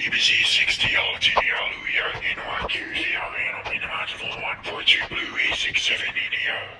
EBC 60 LTD Hallelujah NYQ 0 and I'll the 142 Blue E67 in here.